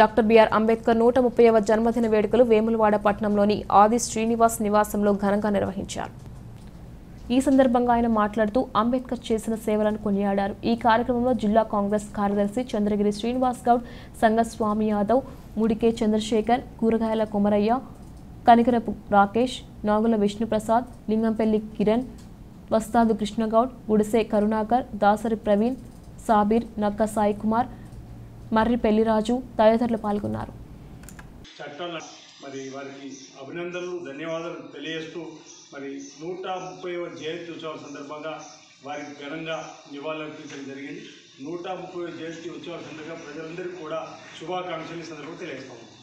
Doctor BR Ambedkar నూట ముప్పైవ జన్మదిన వేడుకలు వేములవాడ పట్టణంలోని ఆది శ్రీనివాస్ నివాసంలో ఘనంగా నిర్వహించారు. ఈ సందర్భంగా ఆయన మాట్లాడుతూ అంబేద్కర్ చేసిన సేవలను కొనియాడారు. ఈ కార్యక్రమంలో జిల్లా కాంగ్రెస్ కార్యదర్శి చంద్రగిరి శ్రీనివాస్ గౌడ్ సంగస్వామి యాదవ్ ముడికే చంద్రశేఖర్ కూరగాయల కొమరయ్య కనికరపు రాకేష్ నాగుల విష్ణుప్రసాద్ లింగంపల్లి కిరణ్ వస్తాదు కృష్ణగౌడ్ గుడిసే కరుణాకర్ దాసరి ప్రవీణ్ సాబీర్ నక్క సాయి కుమార్ మర్రి పెళ్ళిరాజు తదితరులు పాల్గొన్నారు. చట్టంలో మరి వారికి అభినందనలు ధన్యవాదాలు తెలియజేస్తూ మరి నూట ముప్పై జయంతి ఉత్సవాల సందర్భంగా వారికి ఘనంగా నివాళులర్పించడం జరిగింది. నూట ముప్పై జయంతి ఉత్సవాల సందర్భంగా ప్రజలందరికీ కూడా శుభాకాంక్షలు ఈ సందర్భంగా తెలియజేస్తాము.